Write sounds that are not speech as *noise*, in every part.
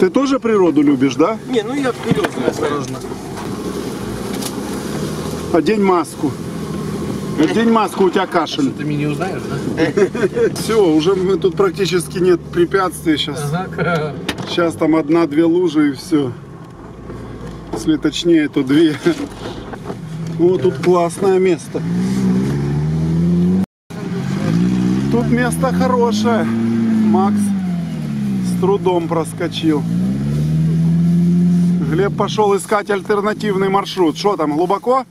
Ты тоже природу любишь, да? Не, ну я вперед осторожно. Одень маску. Одень маску, у тебя кашель. Ты меня не узнаешь, да? Все, уже мы тут практически нет препятствий сейчас. Ага. Сейчас там одна-две лужи и все. Если точнее, то две. Вот тут классное место. Тут место хорошее. Макс трудом проскочил. Глеб пошел искать альтернативный маршрут. Что там, глубоко?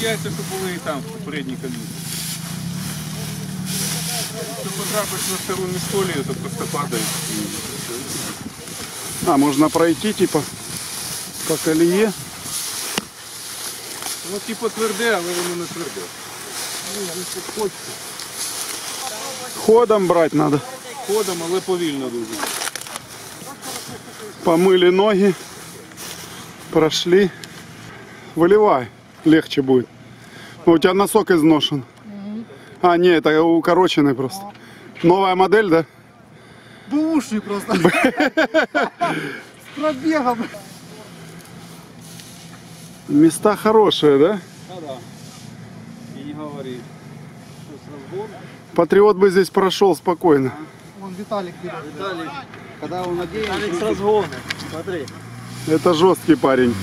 Яйця, що були і там, в попередній кабіні. Якщо потрапиш на стару місколію, то просто падаєш. А, можно пройти типа по колее. Ну, типу тверде, але воно не тверде. Ходом брать надо. Ходом, але повільно дуже. Помыли ноги, прошли. Выливай, легче будет. О, у тебя носок изношен. А, не, это укороченный просто. Новая модель, да? Буши просто. С пробегом. Места хорошие, да? І не говори. Патриот бы здесь прошел спокойно. Вон Виталик берет. Віталій, Когда он надеется. Алекс розгони. Смотри. Это жесткий парень.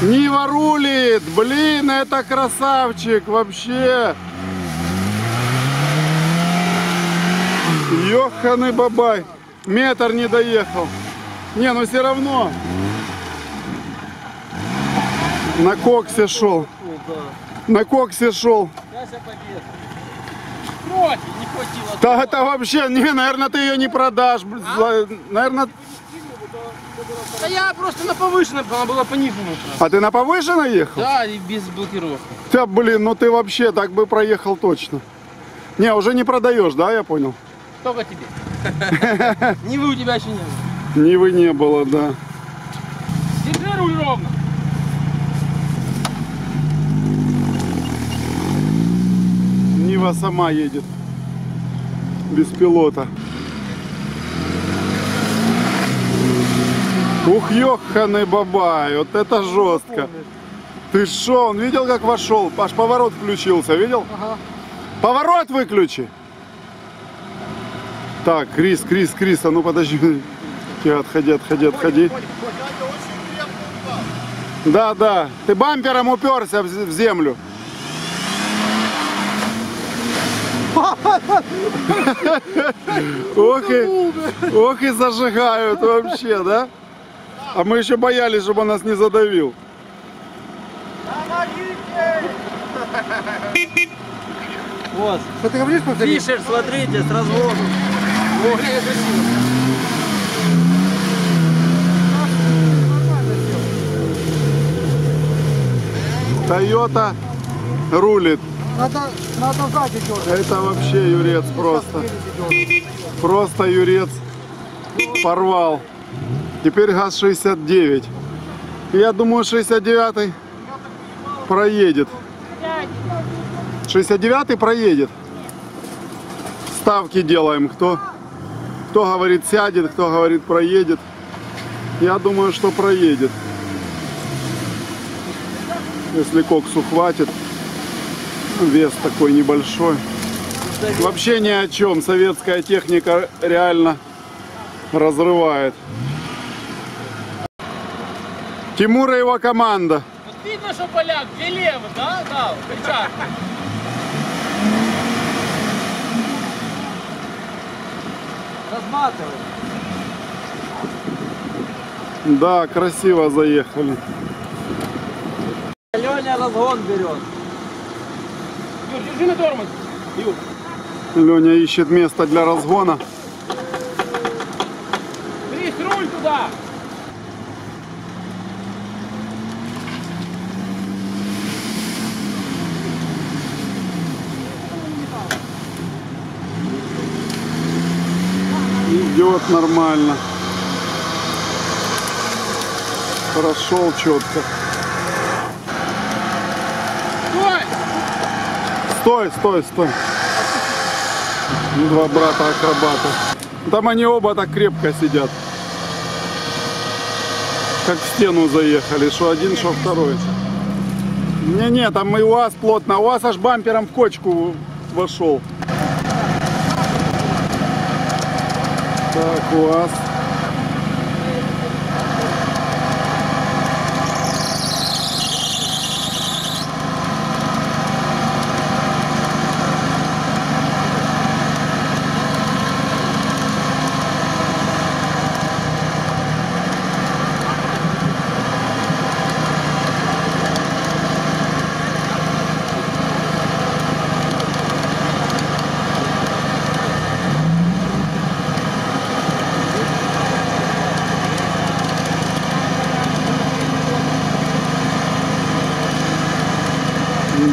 Нива рулит! Блин, это красавчик вообще! Ёханый бабай! Метр не доехал. Не, ну все равно. На коксе шел. На коксе шел. Проти, не хватило. Да это вообще, не, наверное, ты ее не продашь. Наверное, Да я просто на повышенном, она была понижена. просто. а ты на повышенной ехал? Да, и без блокировки. Да, блин, ну ты вообще так бы проехал точно. Не, уже не продаешь, да, я понял? Только тебе. *laughs* Не вы у тебя еще не было. Нивы не было, да. Держи руль ровно. Нива сама едет. Без пилота. Ух, ёханый бабай, вот это жестко. Ты шо, он видел, как вошел? Аж поворот включился, видел? Ага. Поворот выключи! Так, Крис, Крис, Крис, а ну подожди. Тихо, Отходи, отходи, отходи. Да, да, ты бампером уперся в землю. Ох и, ох и зажигают вообще, да? А мы еще боялись, чтобы он нас не задавил. Вот. Фотографируешь повтори? Фишер, смотрите, с разгоном. Тойота рулит. Надо, надо сзади дергать. Это вообще юрец просто. Просто юрец порвал. Теперь ГАЗ-69. Я думаю, 69-й проедет. 69-й проедет. Ставки делаем. Кто, кто говорит сядет, кто говорит проедет. Я думаю, что проедет. Если коксу хватит. Вес такой небольшой. Вообще ни о чем. Советская техника реально разрывает. Тимур и его команда. Вот видно, что поляк, где да? Да, кричат. Разматывай. Да, красиво заехали. Леня разгон берет. Юр, держи на тормоз. Юр. Леня ищет место для разгона. Крис, руль туда. Идет нормально. Прошел четко. Стой! Стой, стой, стой. Два брата-акробата. Там они оба так крепко сидят. Как в стену заехали, что один, что второй. Не-не, там и УАЗ плотно. УАЗ аж бампером в кочку вошел. Так, УАЗ.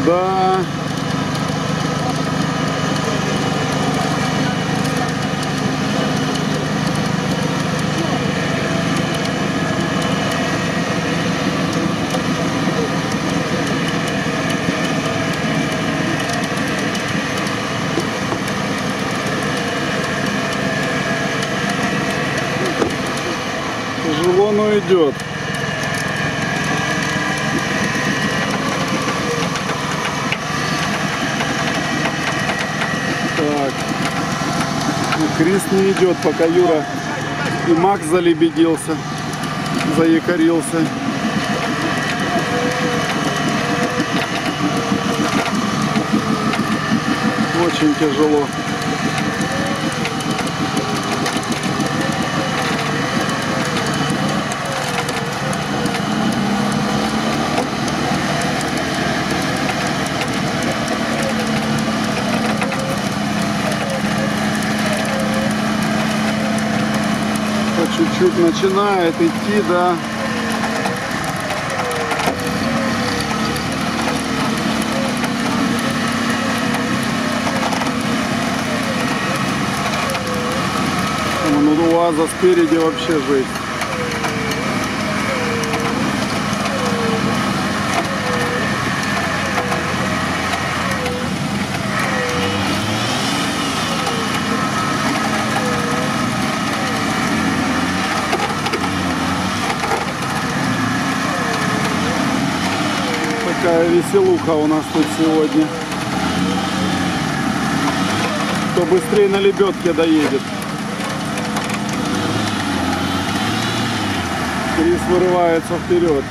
Да. Тяжело, но идет. Так. Крис не идет, пока Юра и Макс залебедился, заякорился. Очень тяжело. Чуть-чуть начинает идти, да. Там он у УАЗа спереди вообще жесть. Такая веселуха у нас тут сегодня. Кто быстрее на лебедке доедет. Крис вырывается вперед.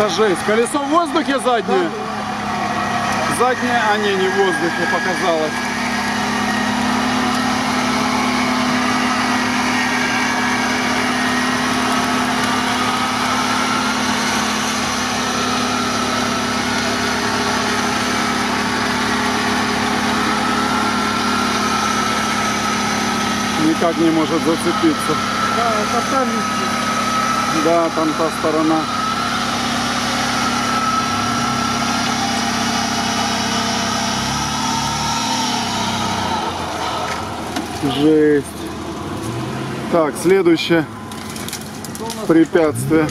Это жесть. Колесо в воздухе заднее? Заднее, а не, не в воздухе показалось. Никак не может зацепиться. Да, это там Да, там та сторона. Жесть. Так, следующее препятствие.